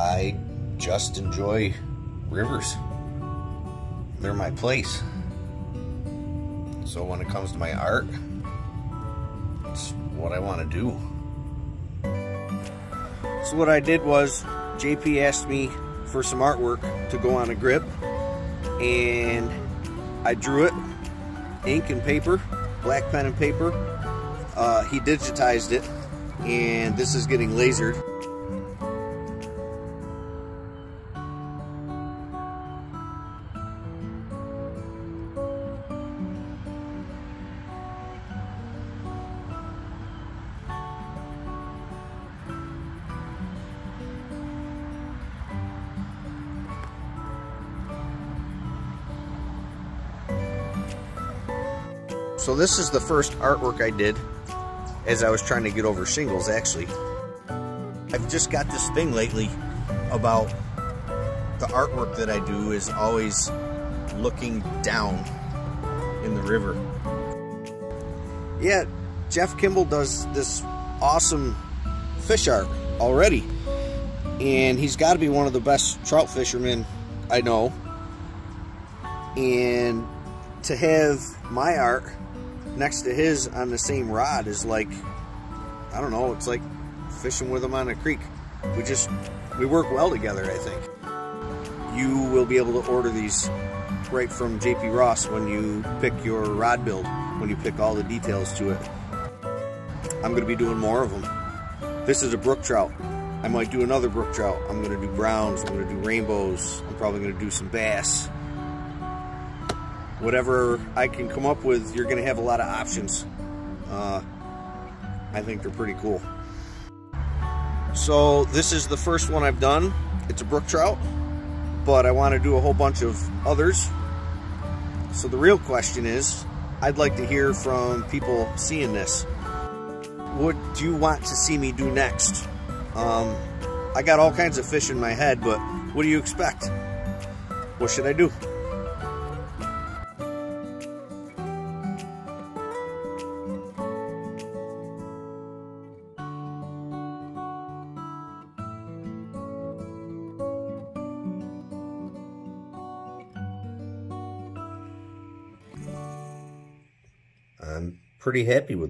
I just enjoy rivers. They're my place. So when it comes to my art, it's what I want to do. So what I did was, JP asked me for some artwork to go on a grip, and I drew it, ink and paper, black pen and paper. Uh, he digitized it, and this is getting lasered. So this is the first artwork I did as I was trying to get over shingles actually. I've just got this thing lately about the artwork that I do is always looking down in the river. Yeah, Jeff Kimball does this awesome fish art already. And he's got to be one of the best trout fishermen I know. And to have my art next to his on the same rod is like, I don't know, it's like fishing with him on a creek. We just, we work well together, I think. You will be able to order these right from JP Ross when you pick your rod build, when you pick all the details to it. I'm going to be doing more of them. This is a brook trout. I might do another brook trout. I'm going to do browns. I'm to do rainbows. I'm probably going to do some bass whatever I can come up with, you're going to have a lot of options. Uh, I think they're pretty cool. So this is the first one I've done. It's a brook trout, but I want to do a whole bunch of others. So the real question is, I'd like to hear from people seeing this. What do you want to see me do next? Um, I got all kinds of fish in my head, but what do you expect? What should I do? Pretty happy with